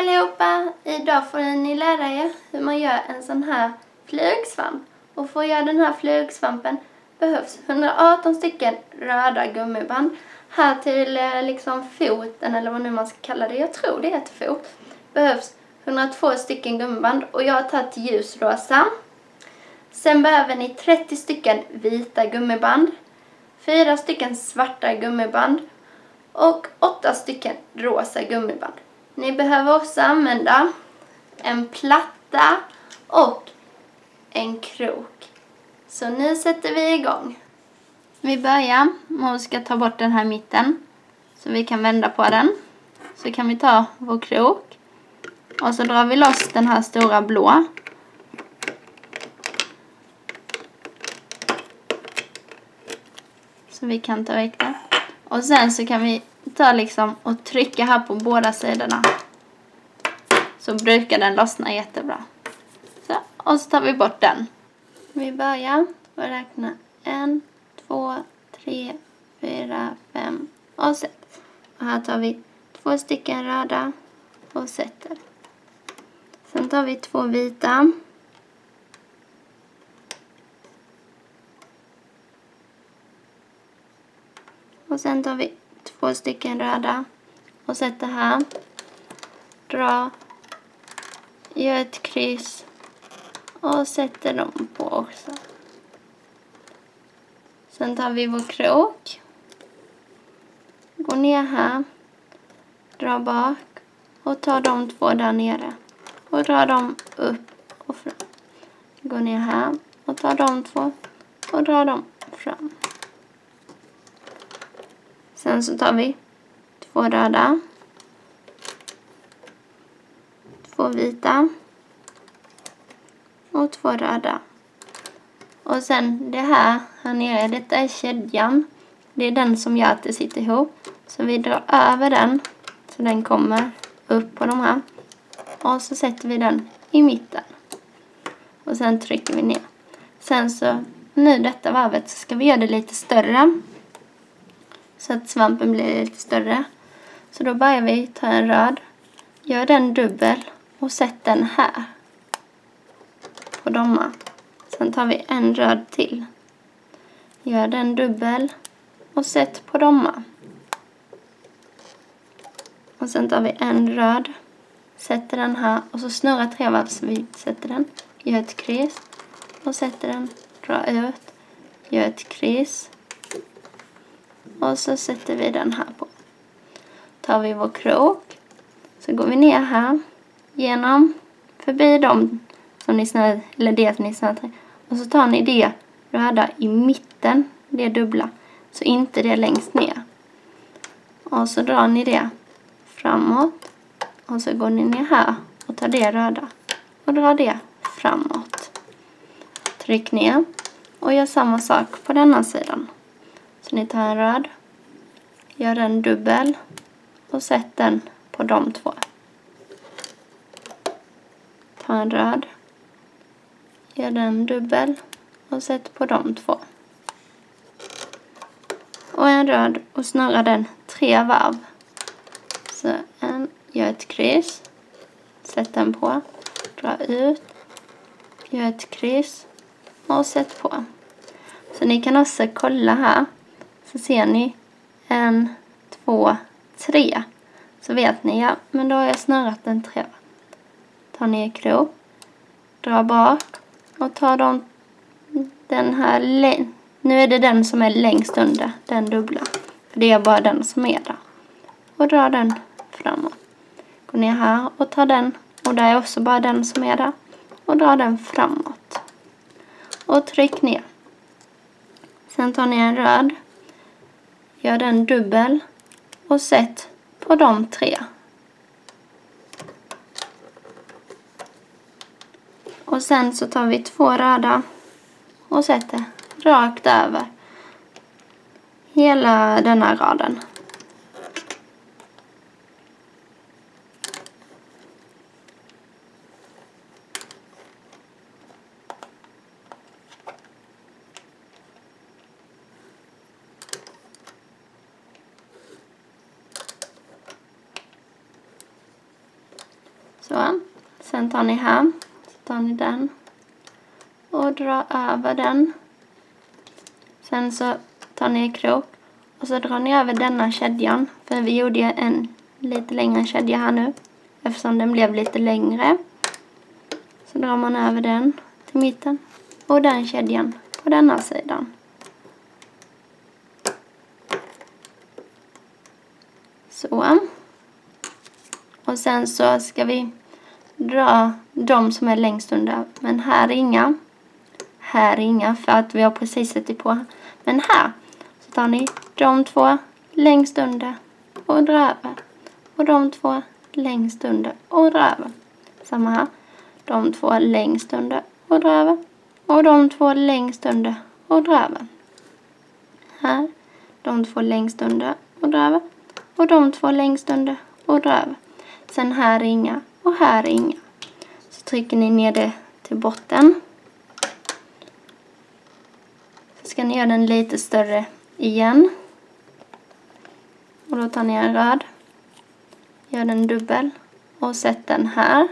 allihopa! Idag får ni lära er hur man gör en sån här flugsvamp. Och för att göra den här flugsvampen behövs 118 stycken röda gummiband. Här till eh, liksom foten eller vad nu man ska kalla det, jag tror det heter fot, behövs 102 stycken gummiband och jag har tagit ljusrosa. Sen behöver ni 30 stycken vita gummiband, 4 stycken svarta gummiband och 8 stycken rosa gummiband. Ni behöver också använda en platta och en krok. Så nu sätter vi igång. Vi börjar med att ska ta bort den här mitten. Så vi kan vända på den. Så kan vi ta vår krok. Och så drar vi loss den här stora blå. Så vi kan ta väck den. Och sen så kan vi ta liksom och trycka här på båda sidorna. Så brukar den lossna jättebra. Så, och så tar vi bort den. Vi börjar och räknar en, två, tre, fyra, fem och sex. Och här tar vi två stycken röda och sätter. Sen tar vi två vita. Och sen tar vi två stycken röda och sätter här. Dra, gör ett kryss och sätter dem på också. Sen tar vi vår krok. Går ner här. Drar bak. Och tar de två där nere. Och drar dem upp och fram. Går ner här. Och tar de två. Och drar dem fram. Sen så tar vi två röda. Två vita. Och två röda. Och sen det här, här nere, detta är kedjan. Det är den som gör att det sitter ihop. Så vi drar över den, så den kommer upp på de här. Och så sätter vi den i mitten. Och sen trycker vi ner. Sen så, nu detta varvet, så ska vi göra det lite större. Så att svampen blir lite större. Så då börjar vi ta en röd, gör den dubbel och sätt den här. På domma. Sen tar vi en röd till. Gör den dubbel och sätt på domma. Och sen tar vi en röd, sätter den här och så snurrar tre varv så vi sätter den. Gör ett kryss och sätter den, drar ut, gör ett kryss. Och så sätter vi den här på. Tar vi vår krok, så går vi ner här, genom, förbi dem som ni snurrar, eller det som ni snurrar och så tar ni det röda i mitten, det dubbla, så inte det längst ner. Och så drar ni det framåt. Och så går ni ner här och tar det röda. Och drar det framåt. Tryck ner. Och gör samma sak på denna sidan. Så ni tar en röd, gör en dubbel och sätt den på de två. Ta en röd, Gör den dubbel och sätt på de två. Och en röd och snurra den tre varv. Så en, gör ett kryss. Sätt den på. Dra ut. Gör ett kryss. Och sätt på. Så ni kan också kolla här. Så ser ni en, två, tre. Så vet ni, ja, men då har jag snurrat en tre. Tar ner krok. Dra bak och tar de, den här, nu är det den som är längst under, den dubbla. För det är bara den som är där. Och drar den framåt. Gå ner här och tar den, och där är också bara den som är där. Och drar den framåt. Och tryck ner. Sen tar ni en röd. Gör den dubbel. Och sätt på de tre. Och sen så tar vi två röda och sätter rakt över hela denna raden. Så. Sen tar ni här. Så tar ni den. Och drar över den. Sen så tar ni krok. Och så drar ni över denna kedjan. För vi gjorde ju en lite längre kedja här nu. Eftersom den blev lite längre. Så drar man över den till mitten. Och den kedjan på denna sidan. Så. Och sen så ska vi dra de som är längst under. Men här är inga. Här är inga för att vi har precis sett på. Men här så tar ni de två längst under och drar över. Och de två längst under och drar över. Samma här. De två längst under och drar över. Och de två längst under och drar över. Här. De två längst under och drar över. Och de två längst under och drar över. Sen här är inga och här är inga. Så trycker ni ner det till botten. Så ska ni göra den lite större igen. Och då tar ni en röd. Gör den dubbel. Och sätt den här.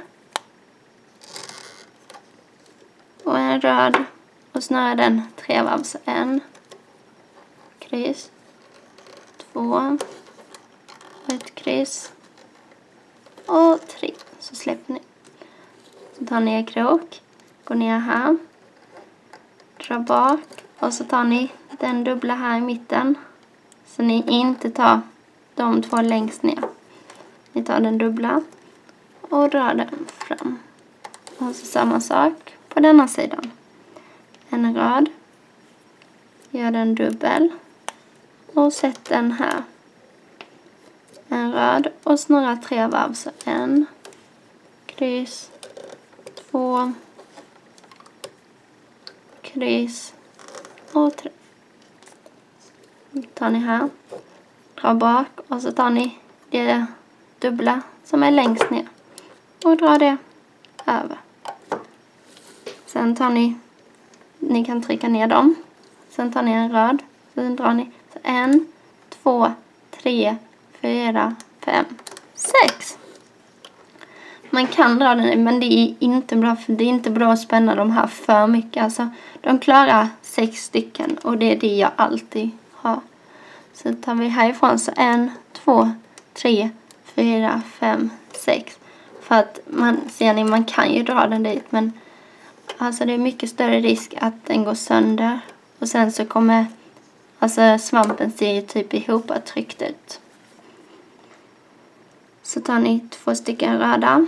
Och en röd. Och snöra den tre varv. Så en. Kryss. Två. Ett kryss. Och tre. Så släpper ni. Så tar ni er krok. Går ner här. Drar bak. Och så tar ni den dubbla här i mitten. Så ni inte tar de två längst ner. Ni tar den dubbla och drar den fram. Och så samma sak på denna sidan. En rad. Gör den dubbel. Och sätt den här. En rad och snurra tre varv. Så en, kryss, två, kryss och tre. tar ni här, drar bak och så tar ni det dubbla som är längst ner och drar det över. Sen tar ni, ni kan trycka ner dem. Sen tar ni en röd, Sen drar ni så en, två, tre, fyra, fem, sex. Man kan dra den men det är inte bra för det är inte bra att spänna de här för mycket. Alltså, de klarar sex stycken och det är det jag alltid har. Så tar vi härifrån så en, två, tre, fyra, fem, sex. För att man, ser ni, man kan ju dra den dit men alltså det är mycket större risk att den går sönder. Och sen så kommer alltså svampen se ju typ ihop tryckt ut. Så tar ni två stycken röda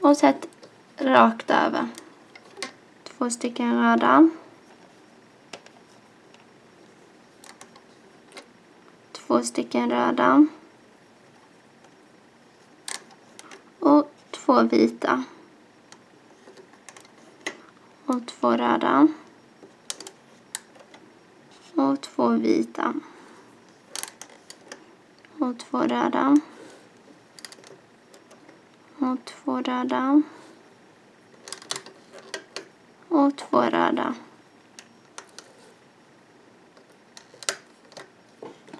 och sätt rakt över. Två stycken röda. Två stycken röda. Och två vita. Och två röda. Och två vita. Och två röda och två röda. Och två röda.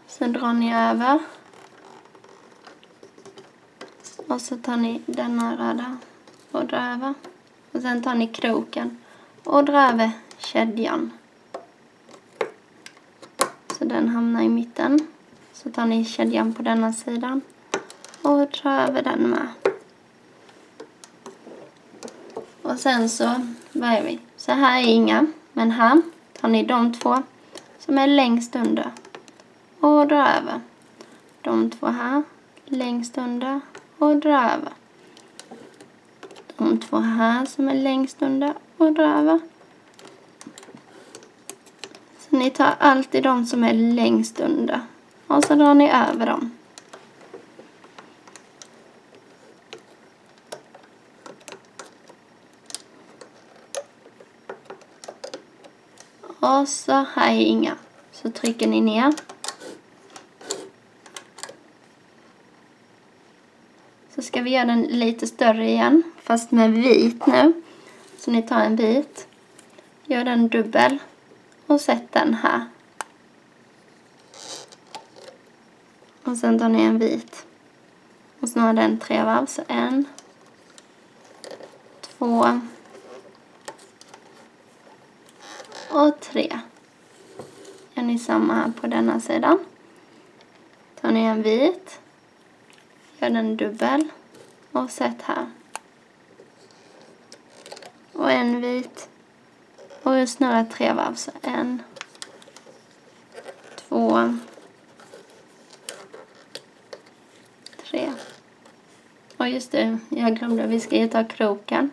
Sen drar ni över. Och så tar ni denna röda och drar över. Och sen tar ni kroken och drar över kedjan. Så den hamnar i mitten. Så tar ni kedjan på denna sidan och drar över den med. Och sen så börjar vi. Så här är inga. Men här tar ni de två som är längst under. Och drar över. De två här längst under och dra över. De två här som är längst under och dra över. Så ni tar alltid de som är längst under. Och så drar ni över dem. Och så här är inga. Så trycker ni ner. Så ska vi göra den lite större igen. Fast med vit nu. Så ni tar en bit. Gör den dubbel. Och sätt den här. Och sen tar ni en vit. Och så har den tre varv. Så en, två och tre. Gör ni samma här på denna sidan. Tar ni en vit, gör den dubbel och sätt här. Och en vit och snurrar tre varv. Så en, två, tre. Och just det, jag glömde, vi ska ju ta kroken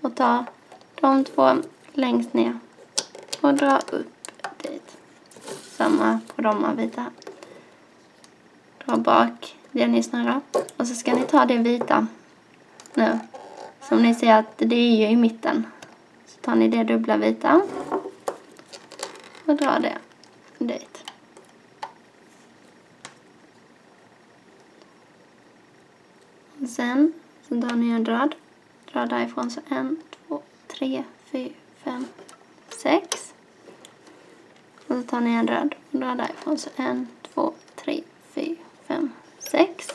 och ta de två längst ner och dra upp dit. Samma på de vita. Dra bak det ni snurrar och så ska ni ta det vita nu. Som ni ser att det är ju i mitten. Så tar ni det dubbla vita och drar det dit. Och sen så tar ni en rad. Drar därifrån så en, två, tre, fyra, fem, sex. Och så tar ni en röd och drar därifrån så en, två, tre, fyra, fem, sex.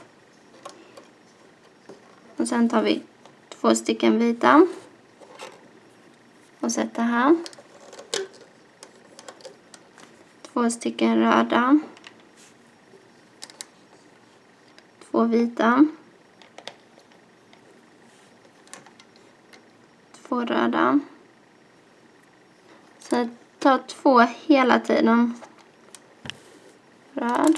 Och sen tar vi två stycken vita och sätter här. Två stycken röda. Två vita. Två röda. Så ta två hela tiden. Röd.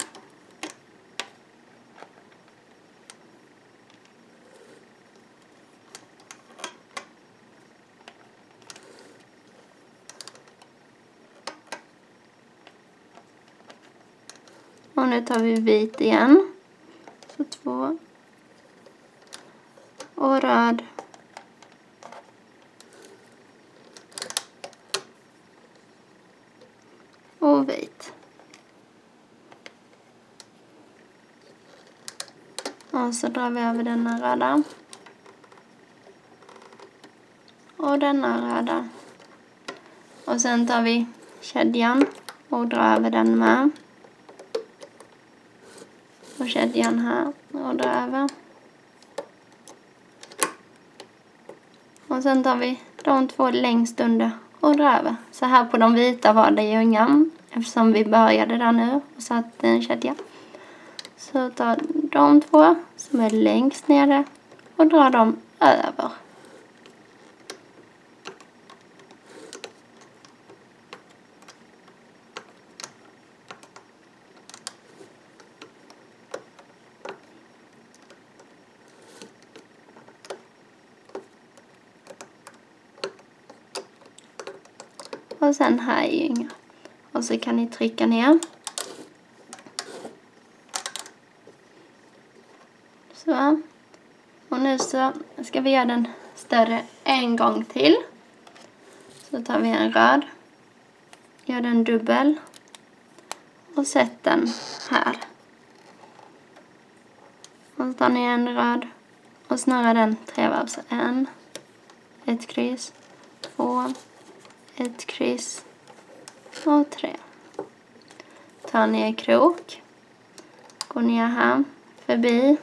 Och nu tar vi vit igen. Så två. Och röd. Och vit. Och så drar vi över denna röda. Och denna röda. Och sen tar vi kedjan och drar över den med och kedjan här och drar över. Och sen tar vi de två längst under och drar över. Så här på de vita var det ju inga eftersom vi började där nu och satte en kedja. Så tar de två som är längst nere och drar dem över. Och sen här är ju inga. Och så kan ni trycka ner. Så. Och nu så ska vi göra den större en gång till. Så tar vi en röd. Gör den dubbel. Och sätter den här. Och så tar ni en röd och snurrar den tre varv. Så en, ett kryss, två, ett kryss och tre. Tar ni en krok. går ner här förbi.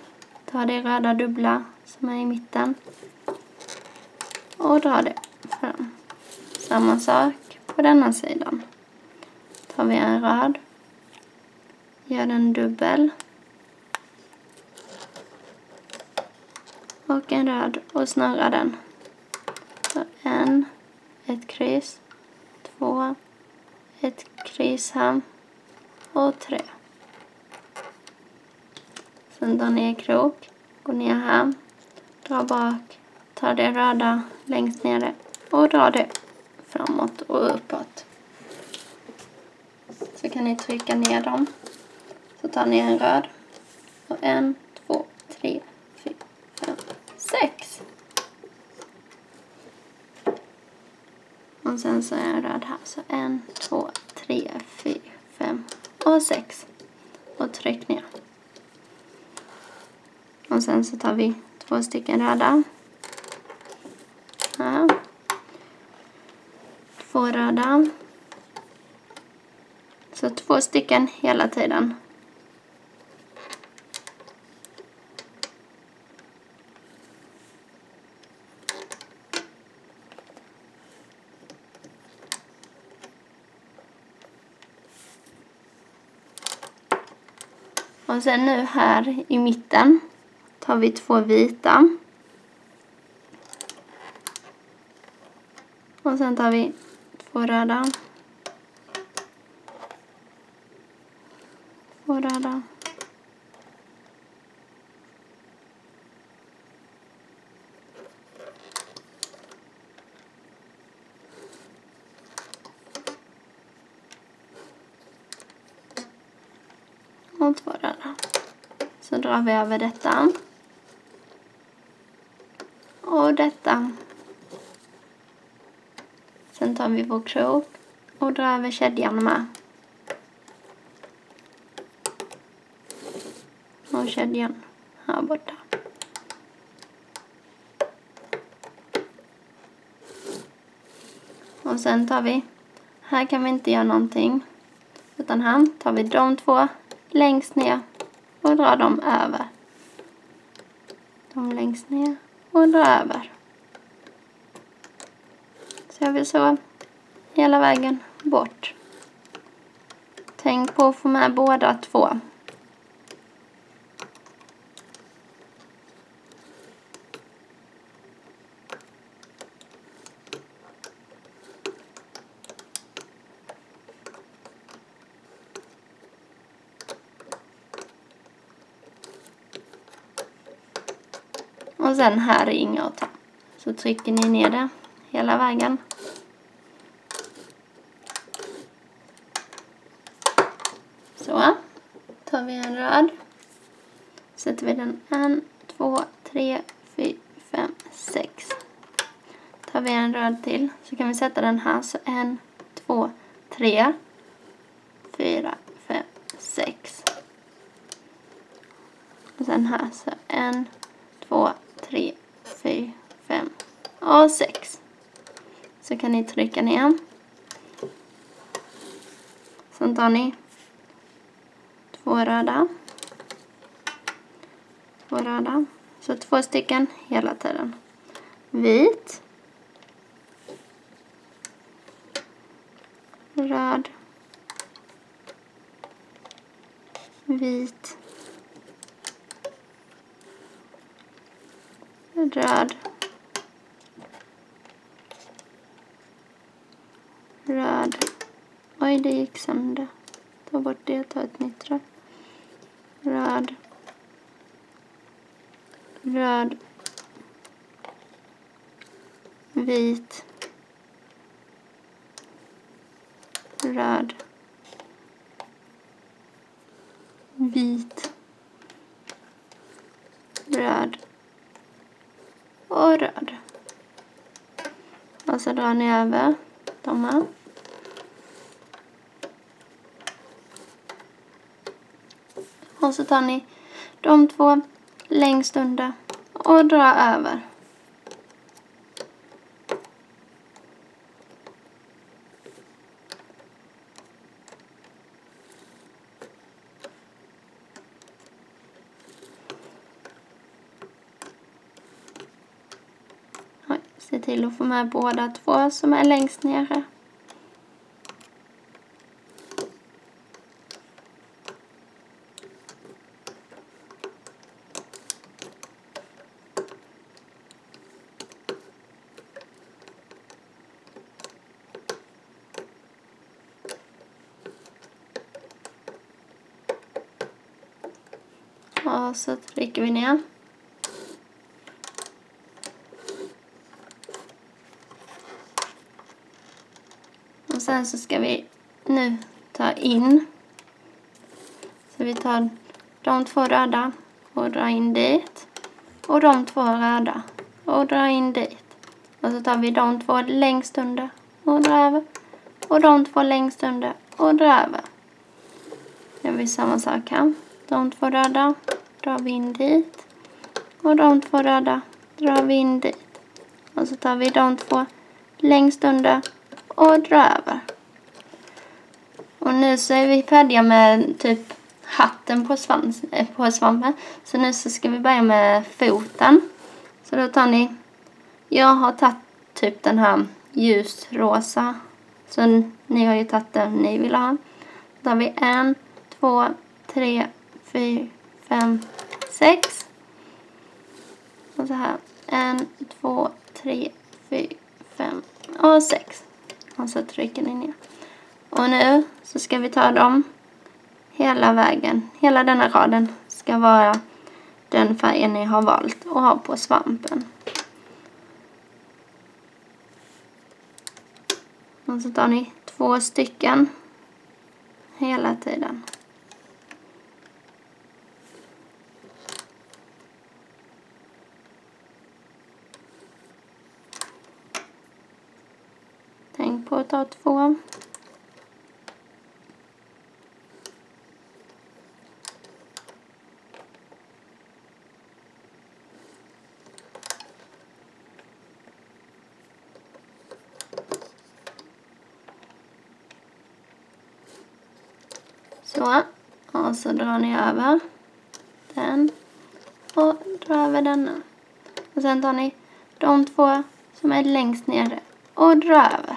Ta det röda dubbla som är i mitten. Och dra det fram. Samma sak på denna sidan. Tar vi en röd. Gör den dubbel. Och en röd och snurrar den. Så en, ett kryss två, ett kryss här och tre. Sen tar ner krok, går ner här, drar bak, tar det röda längst nere och drar det framåt och uppåt. Så kan ni trycka ner dem. Så tar ni en röd och en, två, tre, fyra, fem, sex. Och sen så är en röd här. Så en, två, tre, fyra, fem och sex. Och tryck ner. Och sen så tar vi två stycken röda. Här. Två röda. Så två stycken hela tiden. Och sen nu här i mitten tar vi två vita. Och sen tar vi två röda. Två röda. Och två röda. Så drar vi över detta. Och detta. Sen tar vi vår krok och drar över kedjan med. Och kedjan här borta. Och sen tar vi, här kan vi inte göra någonting. Utan här tar vi de två längst ner och drar dem över. De längst ner och dra över. Så gör vi så hela vägen bort. Tänk på att få med båda två. Och sen här ringer. Så trycker ni ner det hela vägen. Så. Tar vi en röd. Sätter vi den en, två, tre, fyra, fem, sex. Tar vi en röd till så kan vi sätta den här. Så en, två, tre, fyra, fem, sex. Och sen här så en, A6. Så kan ni trycka ner. Sen tar ni två röda. Två röda. Så två stycken hela tiden. Vit. Röd. Vit. Röd. Röd. Oj, det gick sönder. Ta bort det, ta ett nytt rör. Röd, röd, vit, röd, vit, röd och röd. Och så drar ni över de här. Och så tar ni de två längst under och drar över. Se till att få med båda två som är längst nere. Och så trycker vi ner. Sen så ska vi nu ta in. Så vi tar de två röda och drar in dit. Och de två röda och drar in dit. Och så tar vi de två längst under och drar över. Och de två längst under och drar över. Gör vi samma sak här. De två röda drar vi in dit. Och de två röda drar vi in dit. Och så tar vi de två längst under och dra över. Och nu så är vi färdiga med typ hatten på, svans, eh, på svampen. Så nu så ska vi börja med foten. Så då tar ni, jag har tagit typ den här ljusrosa. Så ni har ju tagit den ni vill ha. Då tar vi en, två, tre, fyra, fem, sex. Och så här. En, två, tre, fyra, fem och sex. Och så trycker ni ner. Och nu så ska vi ta dem hela vägen. Hela denna raden ska vara den färgen ni har valt att ha på svampen. Och så tar ni två stycken hela tiden. Får ta två. Så. Och så drar ni över den och drar över denna. Och sen tar ni de två som är längst nere och drar över.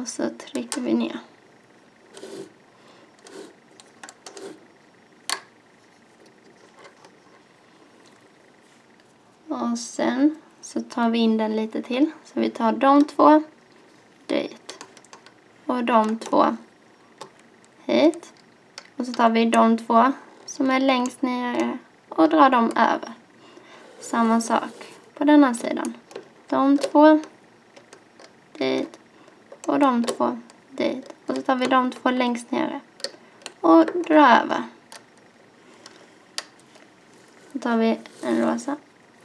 Och så trycker vi ner. Och sen så tar vi in den lite till. Så vi tar de två dit. Och de två hit. Och så tar vi de två som är längst nere och drar dem över. Samma sak på denna sidan. De två de två dit. Och så tar vi de två längst nere och drar över. Så tar vi en rosa.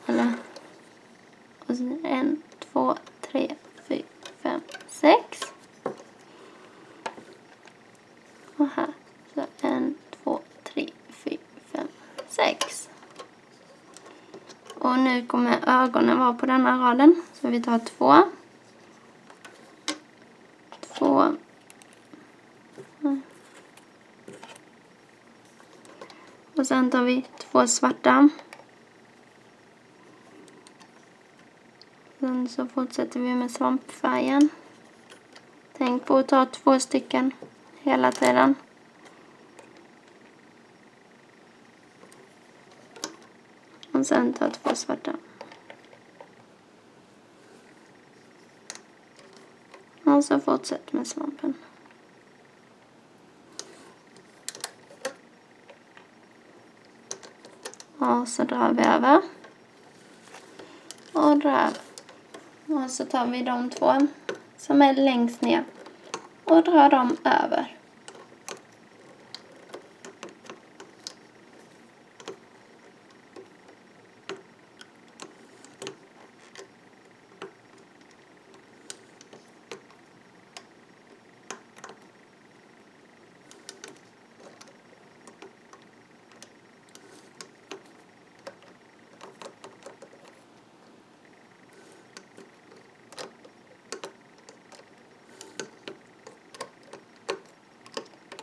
Eller, och så en, två, tre, fyra, fem, sex. Och här. Så en, två, tre, fyra, fem, sex. Och nu kommer ögonen vara på denna raden. Så vi tar två. Två. Mm. Och sen tar vi två svarta. Sen så fortsätter vi med svampfärgen. Tänk på att ta två stycken hela tiden. Och sen ta två svarta. Och så fortsätt med svampen. Och så drar vi över. Och drar över. Och så tar vi de två som är längst ner och drar dem över.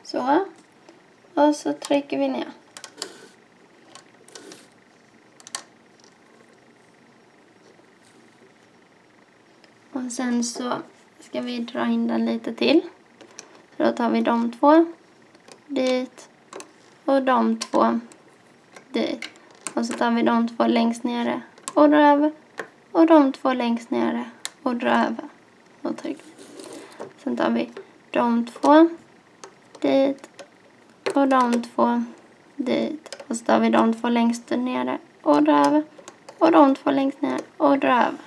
Så. Och så trycker vi ner. Och sen så ska vi dra in den lite till. Så då tar vi de två dit och de två dit. Och så tar vi de två längst nere och drar över. Och de två längst nere och drar över. Och trycker. Sen tar vi de två dit och de två dit. Och så tar vi de två längst nere och drar över. Och de två längst ner och drar över.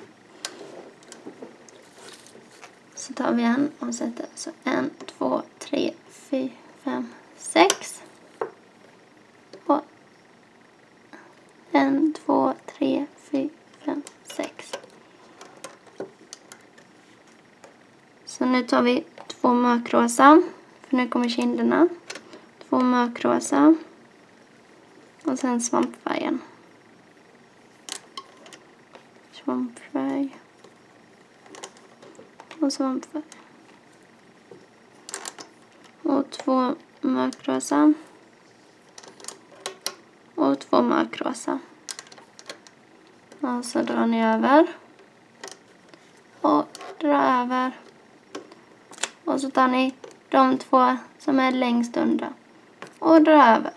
Så tar vi en och sätter så en, två, tre, fyra, fem, sex. Och en, två, tre, fyra, fem, sex. Så nu tar vi två mörkrosa. För nu kommer kinderna. Två mörkrosa. Och sen svampfärgen. Svampfärg. Och svampfärg. Och två mörkrosa. Och två mörkrosa. Och så drar ni över. Och drar över. Och så tar ni de två som är längst under. Och dra över.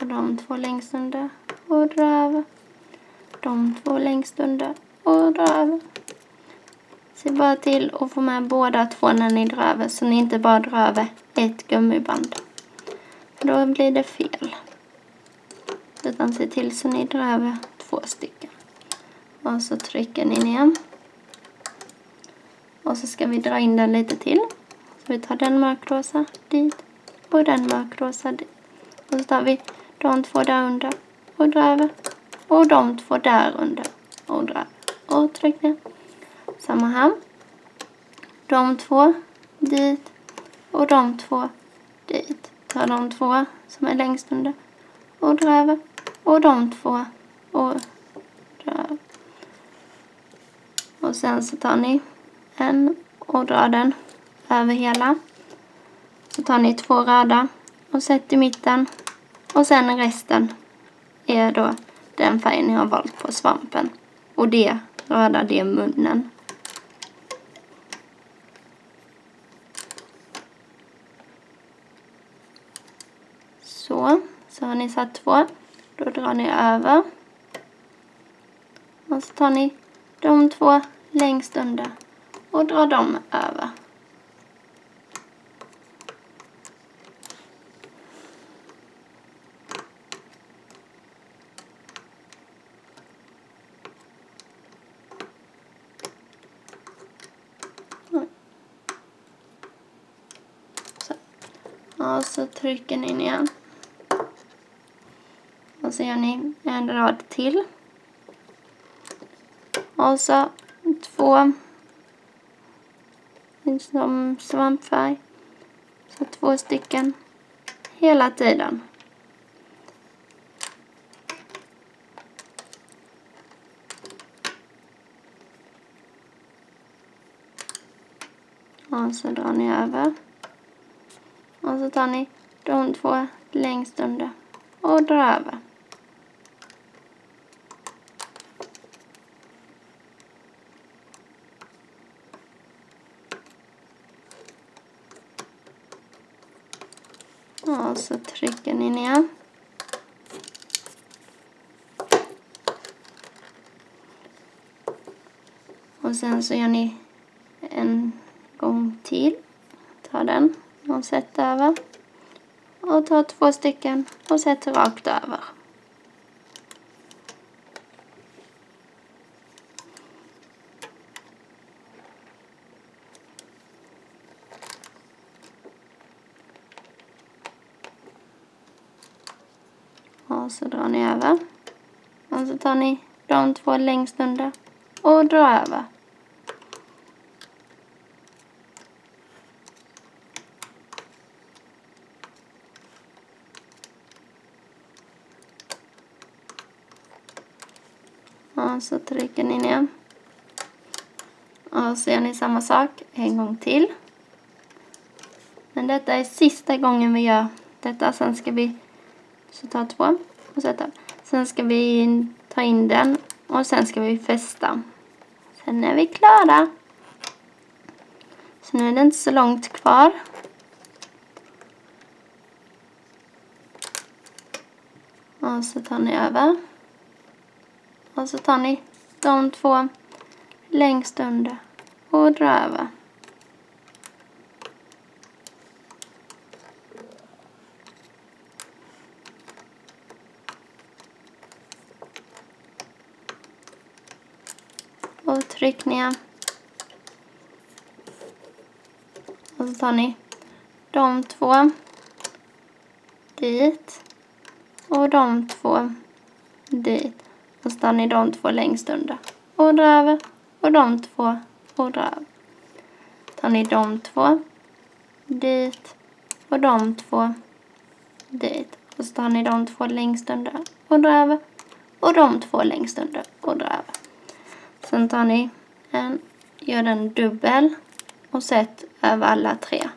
Och de två längst under. Och dra över. De två längst under. Och dra över. Se bara till att få med båda två när ni drar över. Så ni inte bara drar över ett gummiband. För då blir det fel. Utan se till så ni drar över två stycken. Och så trycker ni ner. Och så ska vi dra in den lite till. Så vi tar den mörkrosa dit och den mörkrosa. Och så tar vi de två där under och drar över. Och de två där under och drar. Och tryck ner. Samma här. De två dit och de två dit. Ta de två som är längst under och dra över. Och de två och dra över. Och sen så tar ni en och drar den över hela. Så tar ni två röda och sätter i mitten. Och sen resten är då den färgen ni har valt på svampen. Och det röda, det är munnen. Så, så har ni satt två. Då drar ni över. Och så tar ni de två längst under och drar dem över. Så. Och så trycker ni igen. Och så gör ni en rad till. Och så två som svampfärg. Så två stycken hela tiden. Och så drar ni över. Och så tar ni de två längst under och drar över. Och så trycker ni ner. Och sen så gör ni en gång till. Ta den och sätt över. Och tar två stycken och sätter rakt över. Och så drar ni över. Och så tar ni de två längst under och drar över. Och så trycker ni ner. Och så gör ni samma sak en gång till. Men detta är sista gången vi gör detta. Sen ska vi så ta två och sätta. Sen ska vi ta in den och sen ska vi fästa. Sen är vi klara. Så nu är det inte så långt kvar. Och så tar ni över. Och så tar ni de två längst under och drar över. Och tryck ner. Och så tar ni de två dit och de två dit. Och så tar ni de två längst under och drar över och de två och drar över. Tar ni de två dit och de två dit. Och så tar ni de två längst under och drar över. Och de två längst under och drar över. Sen tar ni en, gör den dubbel och sätt över alla tre.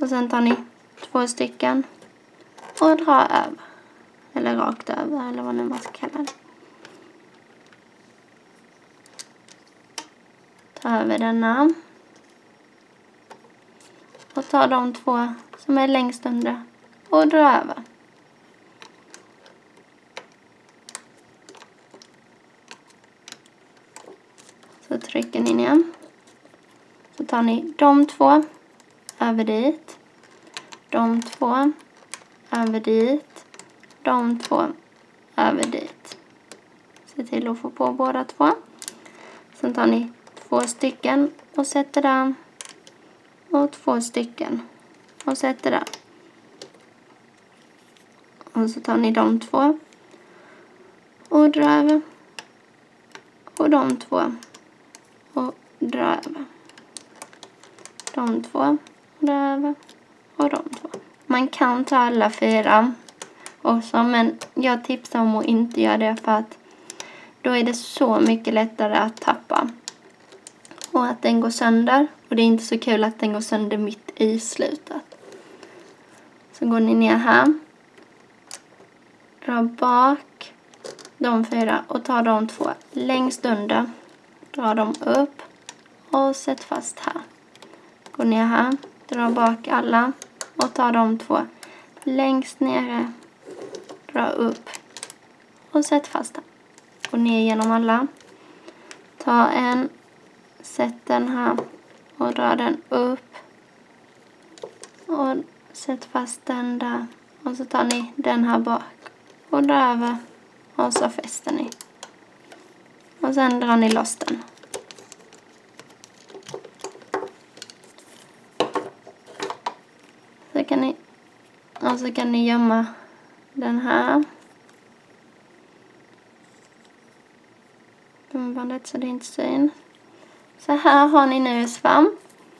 Och sen tar ni två stycken och drar över. Eller rakt över eller vad nu man ska kalla det. Ta över denna. Och ta de två som är längst under och dra över. Så trycker ni ner. Så tar ni de två över dit. De två över dit. De två över dit. Se till att få på båda två. Sen tar ni två stycken och sätter där. Och två stycken och sätter där. Och så tar ni de två och drar över. Och de två och drar över. De två och drar över. Och de två. Man kan ta alla fyra också men jag tipsar om att inte göra det för att då är det så mycket lättare att tappa. Och att den går sönder. Och det är inte så kul att den går sönder mitt i slutet. Så går ni ner här. Drar bak de fyra och tar de två längst under. Drar dem upp och sätt fast här. Går ner här, drar bak alla och tar de två längst nere. Dra upp och sätt fast den Gå ner genom alla. Ta en, sätt den här och dra den upp. Och sätt fast den där. Och så tar ni den här bak och drar över och så fäster ni. Och sen drar ni loss den. Så kan ni, och så kan ni gömma den här. Gummibandet så det inte syns. Så här har ni nu svamp.